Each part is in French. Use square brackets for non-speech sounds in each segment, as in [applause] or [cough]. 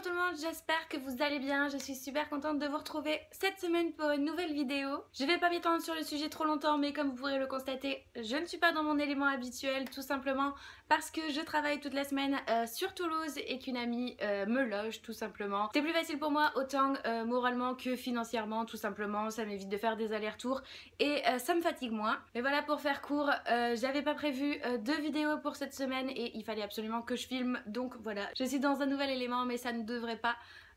Bonjour tout le monde, j'espère que vous allez bien. Je suis super contente de vous retrouver cette semaine pour une nouvelle vidéo. Je vais pas m'étendre sur le sujet trop longtemps, mais comme vous pourrez le constater, je ne suis pas dans mon élément habituel, tout simplement parce que je travaille toute la semaine euh, sur Toulouse et qu'une amie euh, me loge, tout simplement. C'est plus facile pour moi, autant euh, moralement que financièrement, tout simplement. Ça m'évite de faire des allers-retours et ça me fatigue moins. Mais voilà, pour faire court, j'avais pas prévu deux vidéos pour cette semaine et il fallait absolument que je filme, donc voilà. Je suis dans un nouvel élément, mais ça ne devrait pas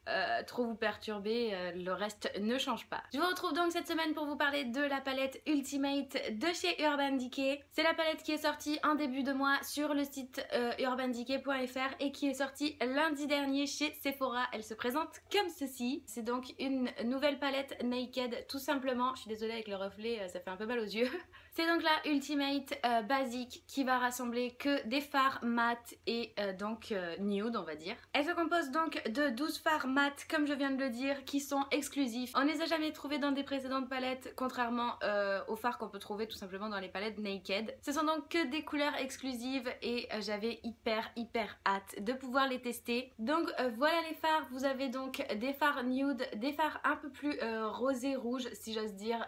euh, trop vous perturber, euh, le reste ne change pas. Je vous retrouve donc cette semaine pour vous parler de la palette Ultimate de chez Urban Decay. C'est la palette qui est sortie en début de mois sur le site euh, urbandecay.fr et qui est sortie lundi dernier chez Sephora. Elle se présente comme ceci. C'est donc une nouvelle palette Naked tout simplement. Je suis désolée avec le reflet, ça fait un peu mal aux yeux. [laughs] C'est donc la Ultimate basique qui va rassembler que des fards mat et donc nude on va dire. Elle se compose donc de 12 fards mat, comme je viens de le dire, qui sont exclusifs. On ne les a jamais trouvés dans des précédentes palettes, contrairement euh, aux fards qu'on peut trouver tout simplement dans les palettes Naked. Ce sont donc que des couleurs exclusives et euh, j'avais hyper hyper hâte de pouvoir les tester. Donc euh, voilà les fards, vous avez donc des fards nude, des fards un peu plus rosé rouge si j'ose dire,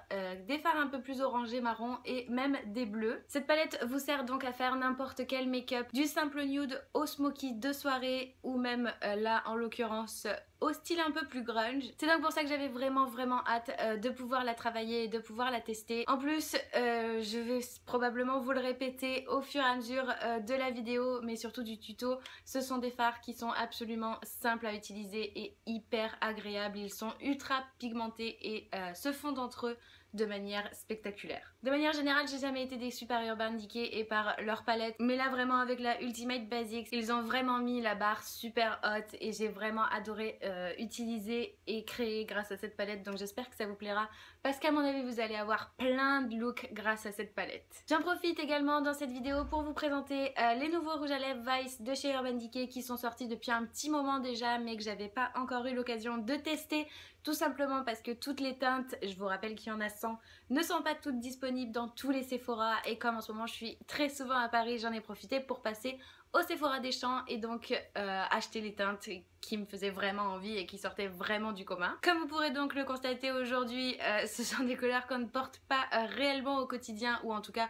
des fards un peu plus orangé marron et même des bleus. Cette palette vous sert donc à faire n'importe quel make-up, du simple nude au smoky de soirée ou même là en l'occurrence au style un peu plus grunge. C'est donc pour ça que j'avais vraiment vraiment hâte euh, de pouvoir la travailler et de pouvoir la tester. En plus, euh, je vais probablement vous le répéter au fur et à mesure euh, de la vidéo, mais surtout du tuto. Ce sont des fards qui sont absolument simples à utiliser et hyper agréables. Ils sont ultra pigmentés et se fondent entre eux de manière spectaculaire. De manière générale, j'ai jamais été déçue par Urban Decay et par leur palette, mais là vraiment avec la Ultimate Basics, ils ont vraiment mis la barre super haute et j'ai vraiment adoré euh, utiliser et créer grâce à cette palette, donc j'espère que ça vous plaira parce qu'à mon avis vous allez avoir plein de looks grâce à cette palette. J'en profite également dans cette vidéo pour vous présenter euh, les nouveaux rouges à lèvres Vice de chez Urban Decay qui sont sortis depuis un petit moment déjà mais que j'avais pas encore eu l'occasion de tester tout simplement parce que toutes les teintes, je vous rappelle qu'il y en a 100, ne sont pas toutes disponibles dans tous les Sephora. Et comme en ce moment je suis très souvent à Paris, j'en ai profité pour passer au Sephora des Champs et donc euh, acheter les teintes qui me faisaient vraiment envie et qui sortaient vraiment du commun. Comme vous pourrez donc le constater aujourd'hui, euh, [laughs] ce sont des couleurs qu'on ne porte pas euh, réellement au quotidien ou en tout cas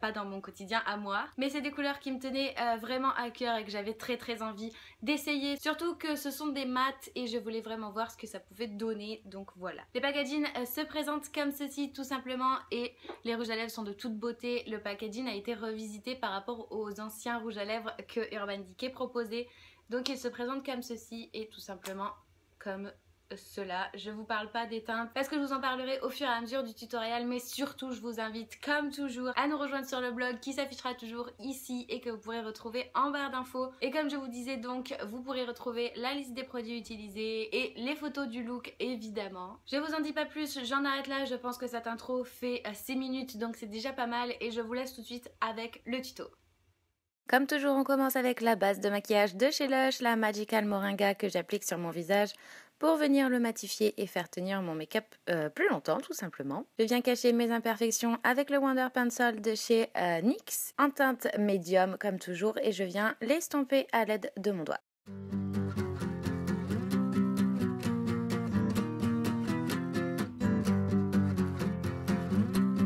pas dans mon quotidien à moi. Mais c'est des couleurs qui me tenaient vraiment à cœur et que j'avais très très envie d'essayer. Surtout que ce sont des mats et je voulais vraiment voir ce que ça pouvait donner donc voilà. Les packaging se présentent comme ceci tout simplement et les rouges à lèvres sont de toute beauté. Le packaging a été revisité par rapport aux anciens rouges à lèvres que Urban Decay proposait. Donc il se présente comme ceci et tout simplement comme cela. Je vous parle pas des teintes parce que je vous en parlerai au fur et à mesure du tutoriel mais surtout je vous invite comme toujours à nous rejoindre sur le blog qui s'affichera toujours ici et que vous pourrez retrouver en barre d'infos. Et comme je vous disais donc vous pourrez retrouver la liste des produits utilisés et les photos du look évidemment. Je vous en dis pas plus, j'en arrête là, je pense que cette intro fait 6 minutes donc c'est déjà pas mal et je vous laisse tout de suite avec le tuto. Comme toujours, on commence avec la base de maquillage de chez Lush, la Magical Moringa que j'applique sur mon visage pour venir le matifier et faire tenir mon make-up euh, plus longtemps tout simplement. Je viens cacher mes imperfections avec le Wonder Pencil de chez euh, NYX en teinte médium comme toujours et je viens l'estomper à l'aide de mon doigt.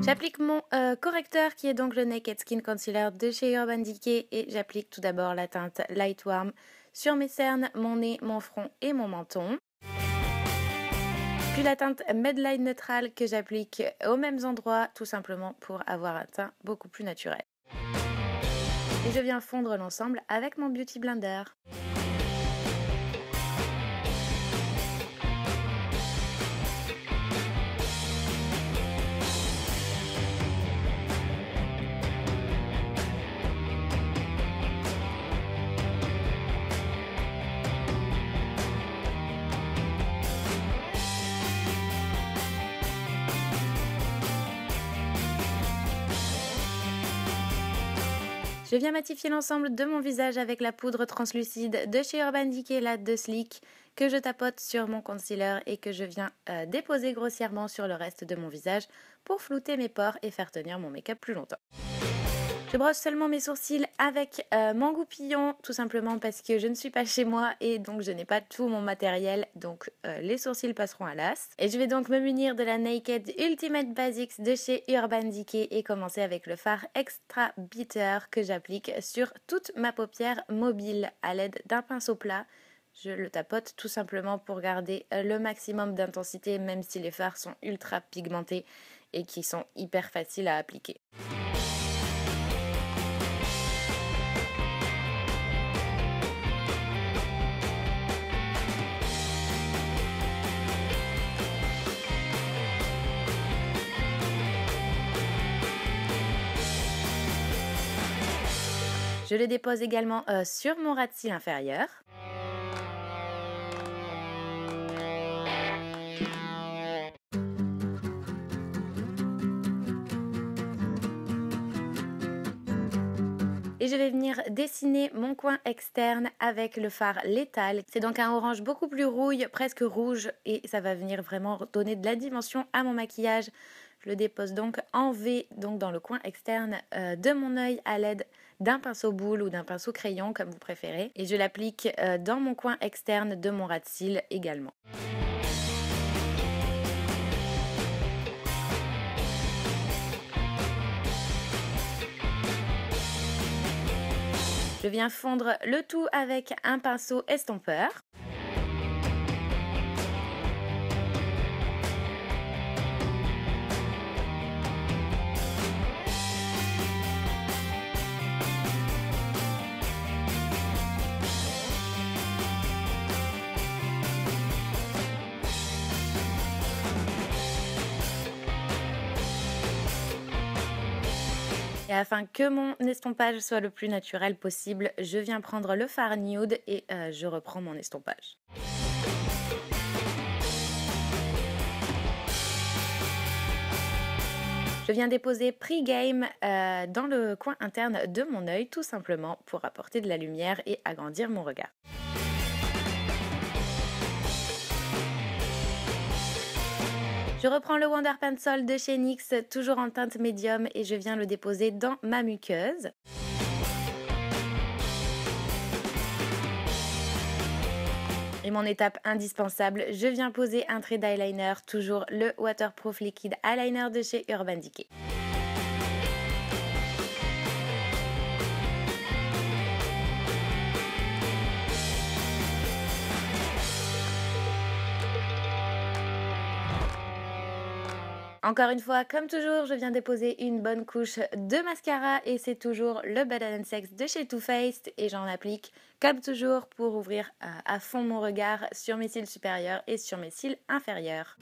J'applique mon euh, correcteur qui est donc le Naked Skin Concealer de chez Urban Decay et j'applique tout d'abord la teinte Light Warm sur mes cernes, mon nez, mon front et mon menton. Puis la teinte Medline Neutrale que j'applique aux mêmes endroits tout simplement pour avoir un teint beaucoup plus naturel. Et je viens fondre l'ensemble avec mon Beauty Blender. Je viens matifier l'ensemble de mon visage avec la poudre translucide de chez Urban Decay, la de Sleek, que je tapote sur mon concealer et que je viens euh, déposer grossièrement sur le reste de mon visage pour flouter mes pores et faire tenir mon make-up plus longtemps. Je brosse seulement mes sourcils avec euh, mon goupillon, tout simplement parce que je ne suis pas chez moi et donc je n'ai pas tout mon matériel, donc euh, les sourcils passeront à l'as. Et je vais donc me munir de la Naked Ultimate Basics de chez Urban Decay et commencer avec le fard Extra Bitter que j'applique sur toute ma paupière mobile à l'aide d'un pinceau plat. Je le tapote tout simplement pour garder euh, le maximum d'intensité même si les fards sont ultra pigmentés et qui sont hyper faciles à appliquer. Je le dépose également euh, sur mon ras de cils inférieur. Et je vais venir dessiner mon coin externe avec le fard létal. C'est donc un orange beaucoup plus rouille, presque rouge, et ça va venir vraiment donner de la dimension à mon maquillage. Je le dépose donc en V, donc dans le coin externe euh, de mon œil à l'aide d'un pinceau boule ou d'un pinceau crayon comme vous préférez. Et je l'applique euh, dans mon coin externe de mon ras de cils également. Je viens fondre le tout avec un pinceau estompeur. Et afin que mon estompage soit le plus naturel possible, je viens prendre le fard nude et euh, je reprends mon estompage. Je viens déposer Pre-Game euh, dans le coin interne de mon œil tout simplement pour apporter de la lumière et agrandir mon regard. Je reprends le Wonder Pencil de chez NYX, toujours en teinte médium, et je viens le déposer dans ma muqueuse. Et mon étape indispensable, je viens poser un trait d'eyeliner, toujours le Waterproof Liquid Eyeliner de chez Urban Decay. Encore une fois, comme toujours, je viens déposer une bonne couche de mascara et c'est toujours le Bad Sex de chez Too Faced et j'en applique comme toujours pour ouvrir euh, à fond mon regard sur mes cils supérieurs et sur mes cils inférieurs.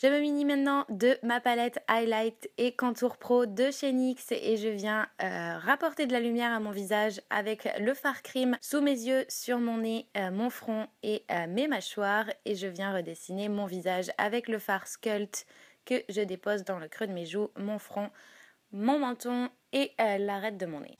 Je me mini maintenant de ma palette Highlight et Contour Pro de chez NYX et je viens euh, rapporter de la lumière à mon visage avec le fard crime sous mes yeux, sur mon nez, euh, mon front et euh, mes mâchoires et je viens redessiner mon visage avec le fard Sculpt que je dépose dans le creux de mes joues, mon front, mon menton et l'arête de mon nez.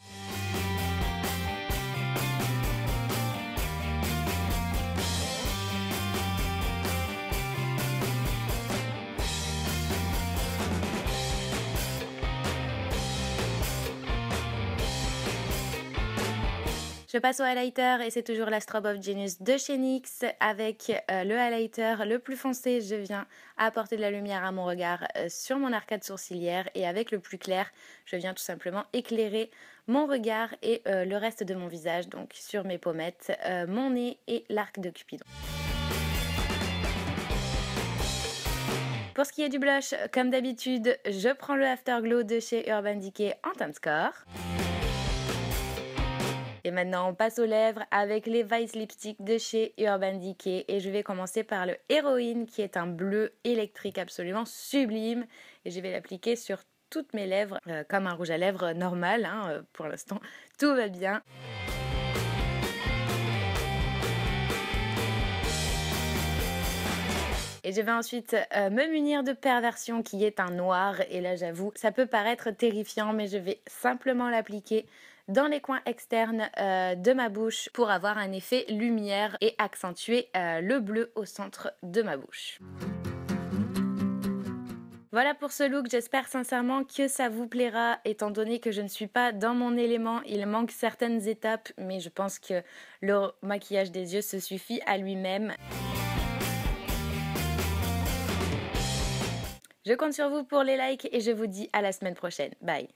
Je passe au highlighter et c'est toujours la Strobe of Genius de chez NYX. Avec euh, le highlighter le plus foncé, je viens apporter de la lumière à mon regard euh, sur mon arcade sourcilière et avec le plus clair, je viens tout simplement éclairer mon regard et euh, le reste de mon visage, donc sur mes pommettes, mon nez et l'arc de Cupidon. Pour ce qui est du blush, comme d'habitude, je prends le Afterglow de chez Urban Decay en teint score. Maintenant, on passe aux lèvres avec les Vice Lipstick de chez Urban Decay. Et je vais commencer par le Heroine qui est un bleu électrique absolument sublime. Et je vais l'appliquer sur toutes mes lèvres euh, comme un rouge à lèvres normal. Hein, euh, pour l'instant, tout va bien. Et je vais ensuite euh, me munir de perversion qui est un noir. Et là, j'avoue, ça peut paraître terrifiant, mais je vais simplement l'appliquer dans les coins externes euh, de ma bouche pour avoir un effet lumière et accentuer euh, le bleu au centre de ma bouche. Voilà pour ce look, j'espère sincèrement que ça vous plaira étant donné que je ne suis pas dans mon élément, il manque certaines étapes mais je pense que le maquillage des yeux se suffit à lui-même. Je compte sur vous pour les likes et je vous dis à la semaine prochaine. Bye